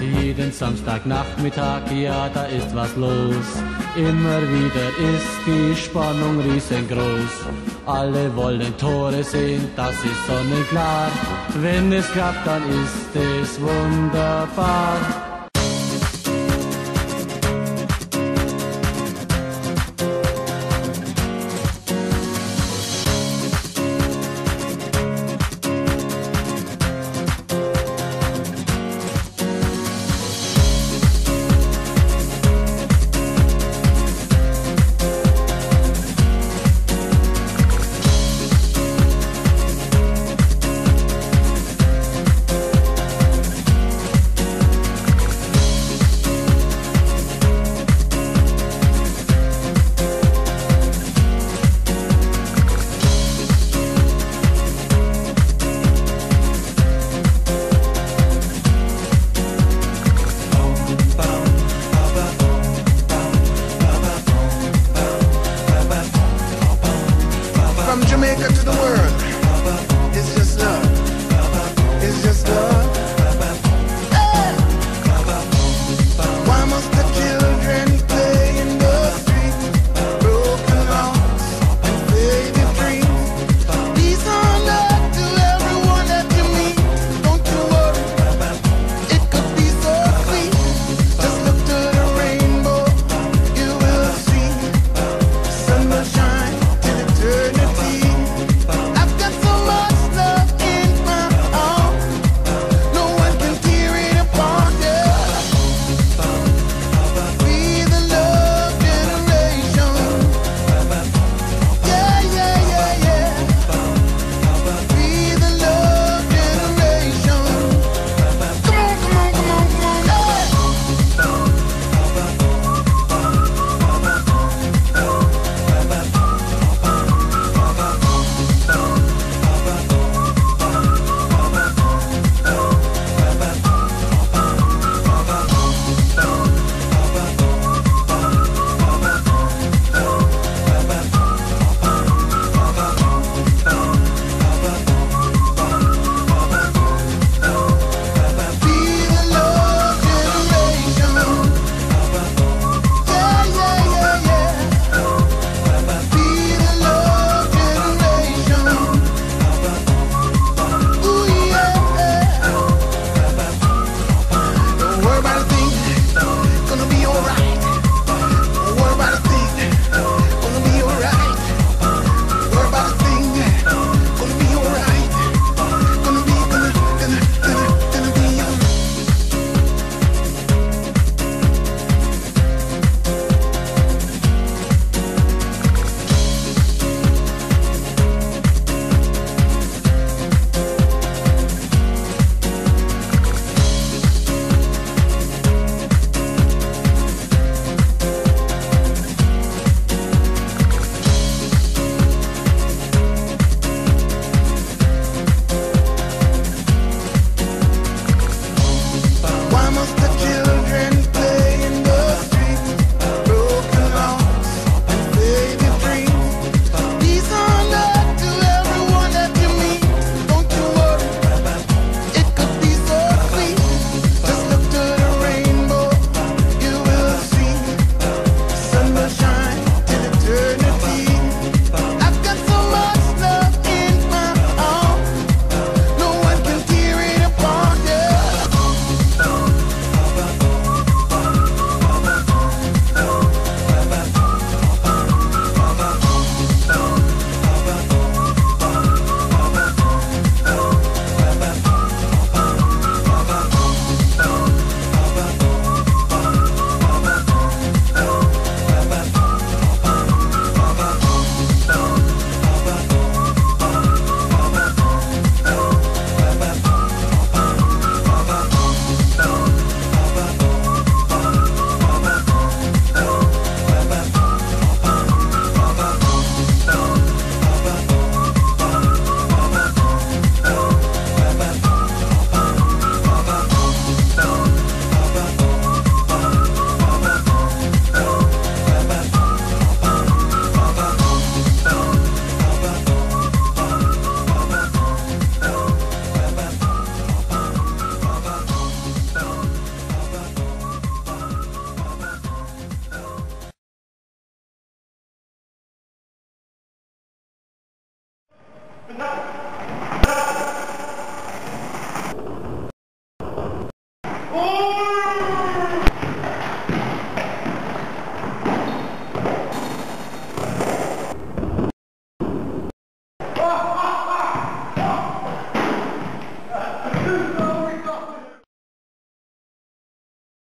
Jeden Samstagnachmittag, ja, da ist was los. Immer wieder ist die Spannung riesengroß. Alle wollen Tore sehen, das ist sonnenklar. Wenn es klappt, dann ist es wunderbar.